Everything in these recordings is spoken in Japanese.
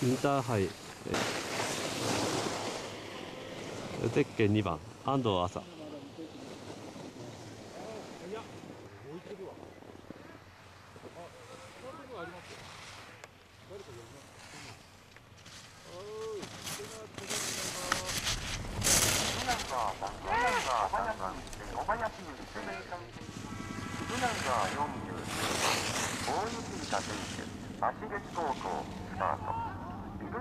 インターハイ、えー、ゼッケン2番。安藤麻。ゼ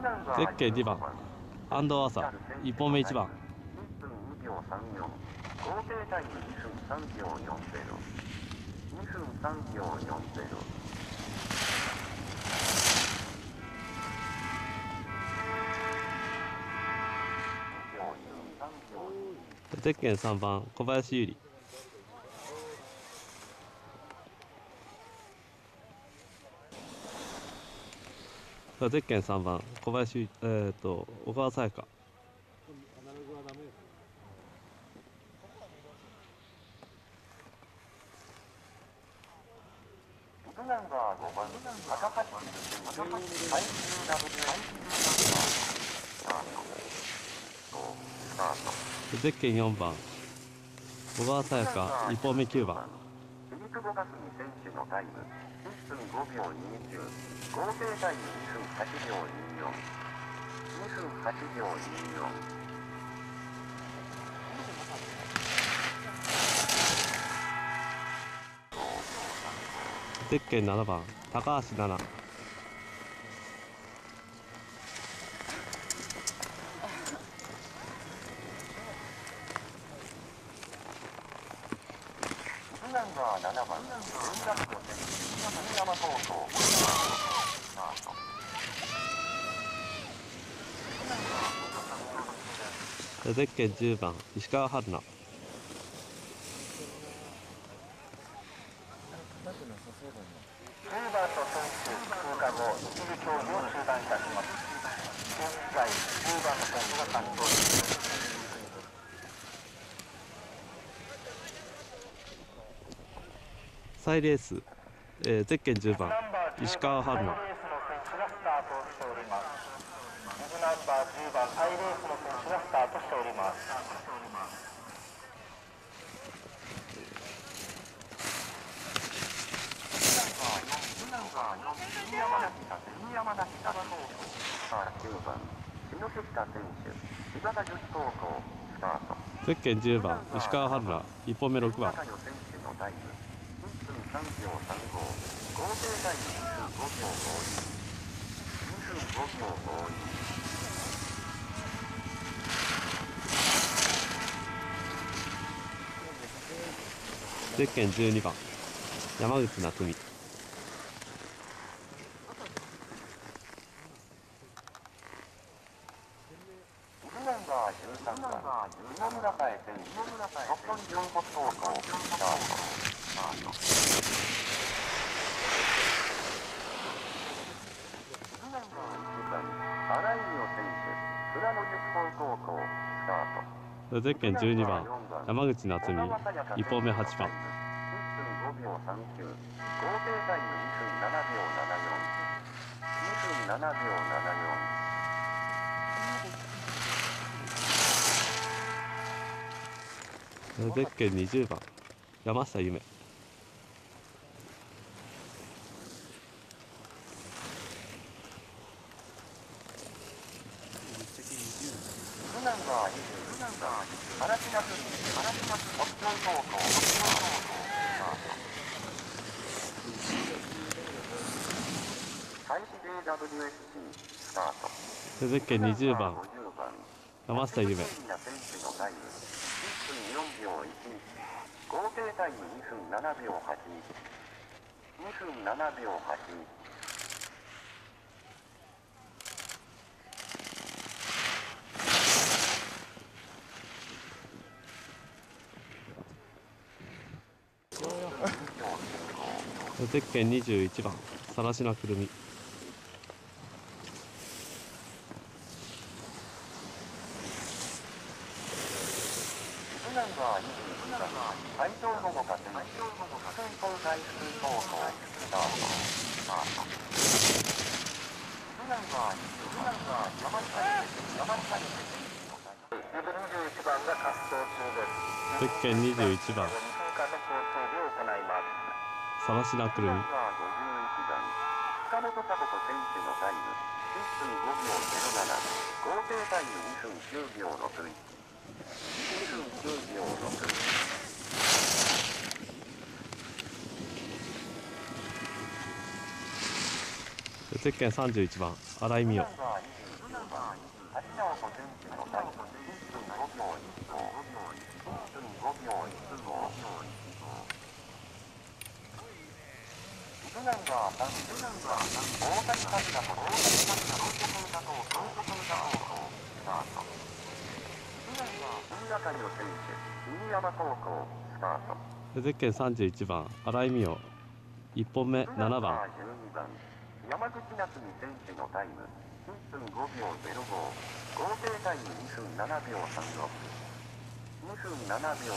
ッケン2番安藤麻1本目1番。1分2秒34合計タイム2分3秒40 2分3秒40ゼッケン3番。小林優里ゼッケン3番小林えっ、ー、と小川さやかゼッケン4番小川さやか1本目9番5秒20合成タイム2分8秒24 2分8秒24ゼッケン7番高橋奈々6ナンバー7番文学部選手新山高校スタートゼッケン10番石川春菜。フーバート選手通過後一部競技を中断いたします現在フーバート選手が担当再レース、えー、ゼッケン10番石川春菜レースの選手がスタートしておりますビブナンバー10番タイレースの選手がスタートしております石川春菜1本目6番選手のタイム1分3秒富良野塾高校スタートゼッケン12番山口夏美1本目8番。1分5秒39合計タイム2分7秒74 2分7秒74ゼッケン20番山下夢ブナンバー20ブナンバー20荒木夏美荒木夏北京高校北京高校スタート開始 JWSC スタートゼッケン20番。50番山下夢選手のタイム1分4秒12合計タイム2分7秒82 2分7秒82ゼッケン21番更科くるみブナンバー22番斎藤桃香選手水本大数高校スタートスタートブ21番が滑走中です。ゼッケン21番2分間の放送で行います。さらしなくるみ51番、塚本佐子選手のタイム、1分5秒07、合計タイム2分9秒61。2分9秒6。ゼッケン31番新井美桜橋直子選手のタイム、1分5秒15。1分5秒15。イグナンバー3、イグナンバー3、大谷和也と大谷和也の高速歌と高速歌とスタート。イグナンバー新中野選手、新山高校、スタート。ゼッケン31番新井美桜1本目7番山口夏美選手のタイム1分5秒05合計タイム2分7秒36 2分7秒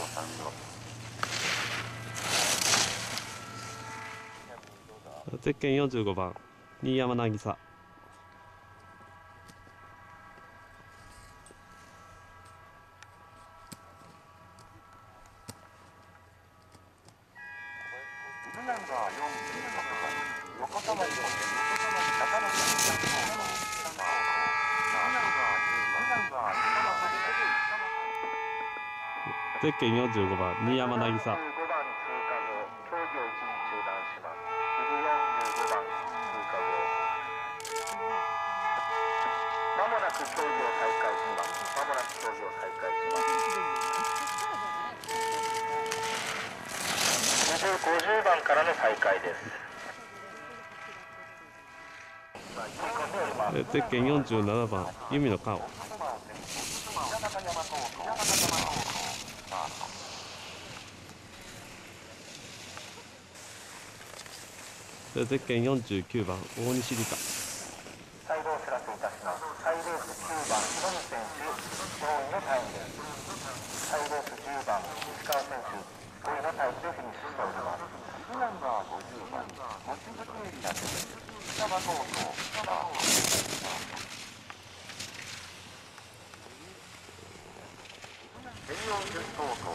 36ゼッケン45番新山渚。ゼッケン45番新山渚15番通過後、競技を一時中断します。次45番通過後。まもなく競技を再開します。まもなく競技を再開します。50番からの再開です。ゼッケン47番弓野かおゼッケン49番大西理香再度お知らせいたします。再レース9番、野見選手、4位のタイムです。再レース10番、石川選手、5位のタイムでフィニッシュしております。イグナンバー50番、望月エリナ選手、北場高校、スタート。専用10高校、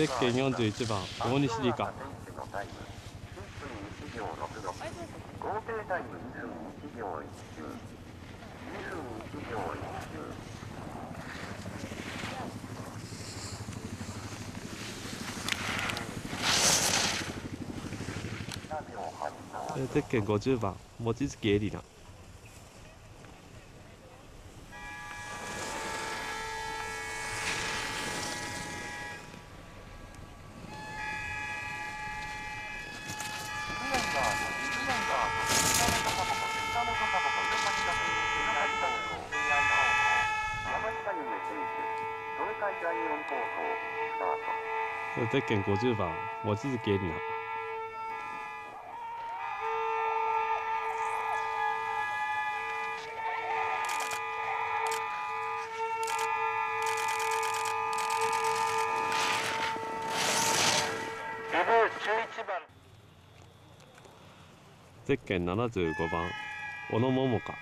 ゼッケン41番大西理香秒66合計タイム2分1秒19 2分1秒197秒8ゼッケン50番望月エリナゼッケン50番望月エリナゼッケン75番。小野桃香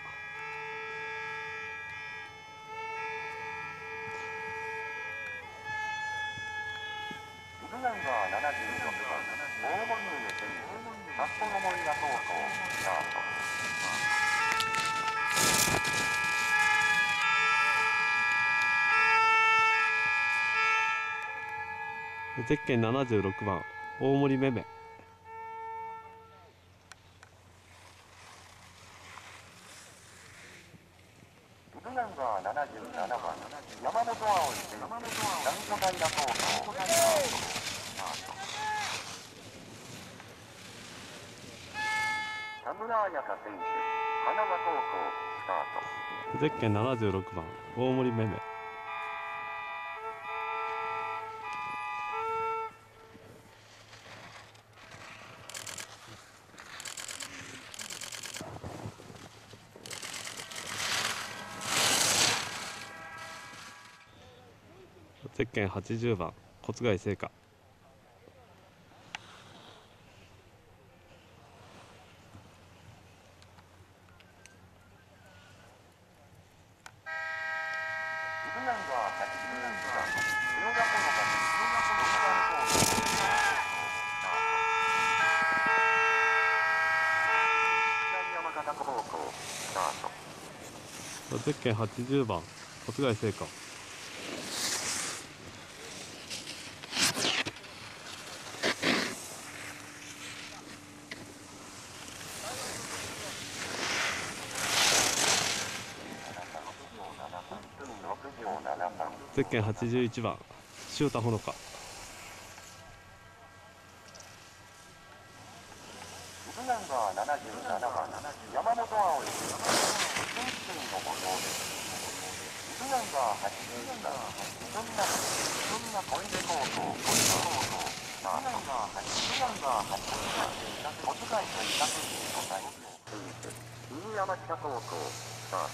ゼッケン76番大森めめイグナンバー77番山本葵選手南小平高校スタート田村彩香選手花輪高校スタート。ゼッケン76番大森めめ。ゼッケン80番小津貝聖火ゼッケン80番殺害成果。ゼッケン81番。塩田ほのかイブナンバー77番山本葵新水の模様ですイブナンバー81番そんなそんな小出高校小出高校イブナンバー8イブナンバー8番小遣いと委託人の対新山北高校スター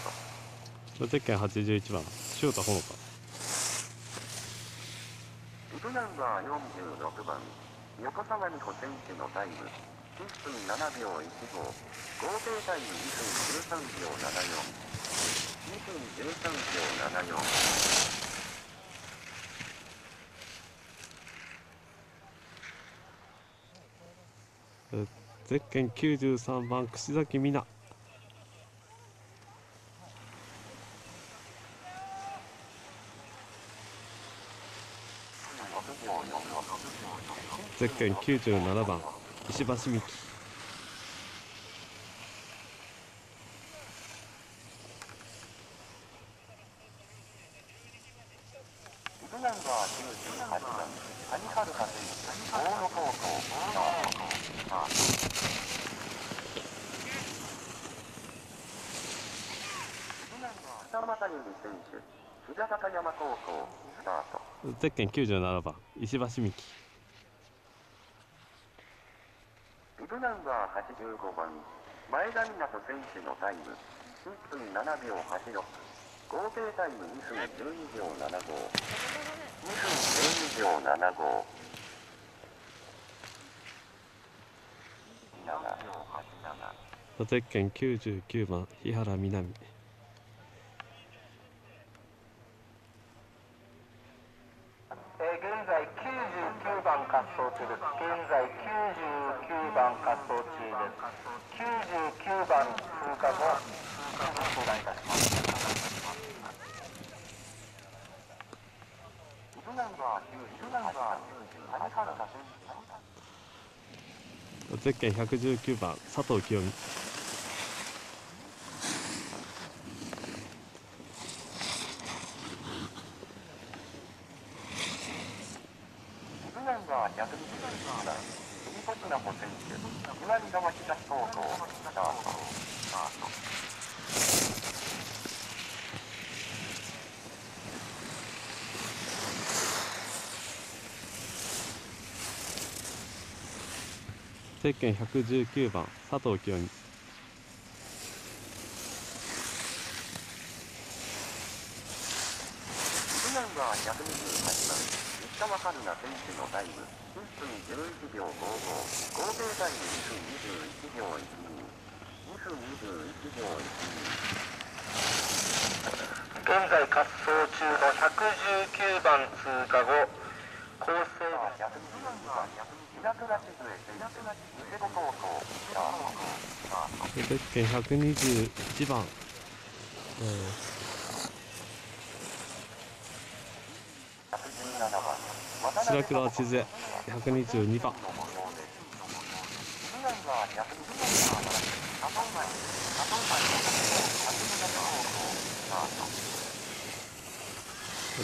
トゼッケン81番塩田ほのかイブナンバー46番横澤美穂選手のタイム1分7秒15合計タイム2分13秒742分13秒74ゼッケン93番串崎美奈。ゼッケン97番石橋美希イブナンバー98番谷春香選手大野高校スタートスタートイブナンバー二俣由里選手平高山高校スタートゼッケン97番石橋美希イブナンバー85番前田湊選手のタイム1分7秒86合計タイム2分12秒75 2分12秒75 7秒87ゼッケン99番日原みなみえー現在99番滑走中です。現在99番滑走中です。99番通過後、ご覧いたします。ゼッケン119番佐藤清美イブナンバー120番、杉本奈穂選手、南側東高校、スタート。スタート。ゼッケン119番佐藤清美イブナンバー128番、石川春菜選手のタイム、1分11秒55、合計タイム2分21秒12、2分21秒12。現在滑走中の119番通過後、構成が122番、平倉静江選手、ニセコ高校、スタート。スタートゼッケン121番、えー117番、白倉千鶴122番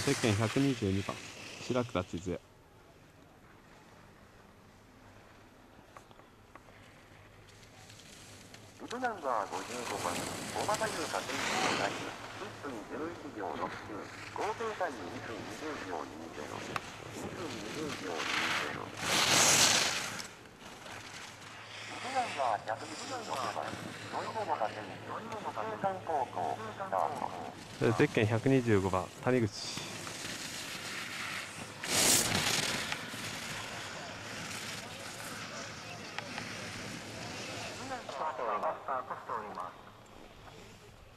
ゼッケン122番。白倉千鶴イブナンバー55番、小俣優香選手のタイ、1分11秒69、合計タイム2分20秒20、2分20秒20。イブナンバー126番、土井桃香選手、中山高校、スタート。えーゼッケン125番谷口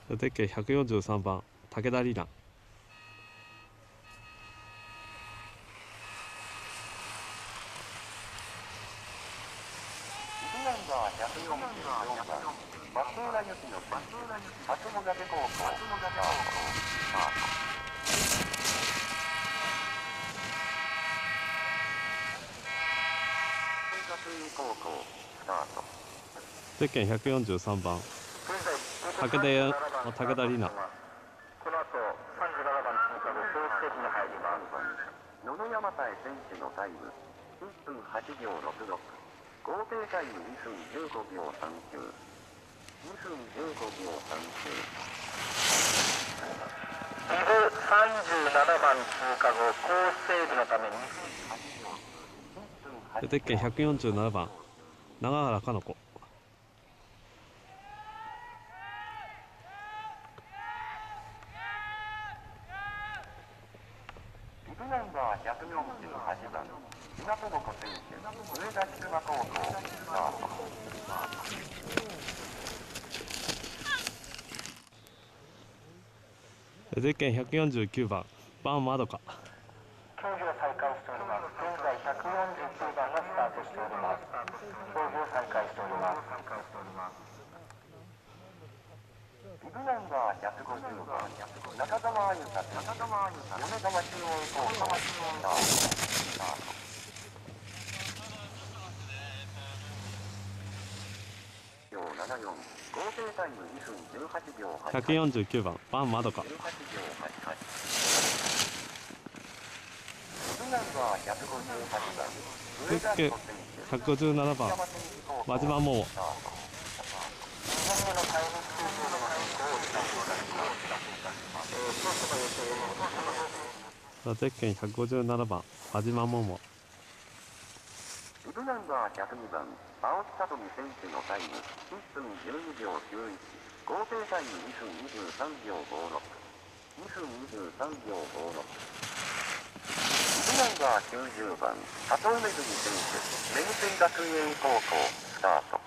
ゼッケン143番武田里奈イブナンバー144番、松浦由紀乃選手初穂立高校スタートスタート学院高校スタートゼッケン143番。武田や武田里奈。この後37番通過の総ステージに入ります。野々山対選手のタイム1分8秒66合計タイム2分15秒39 2分15秒39ビブ37番通過後コース整備のために2分8秒。ゼッケン147番。永原かの子ビブナンバー148番港子選手上田菊間高校スタートゼッケン149番バンマドカ競技を再開しております現在149番がスタートしております競技を再開しておりますビブナンバー150番中澤あゆた選手米沢中央高校スタートスタート秒74合計タイム2分18秒88 149番バンマドカブナンバー158番。上田ゼッケン彦選手157番真島桃ゼッケン157番真島桃ビブナンバー102番青木聡美選手のタイム1分12秒91合計タイム2分23秒562分23秒56次ナンバー90番。里梅泉選手明水学園高校スタート。